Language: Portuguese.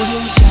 Audio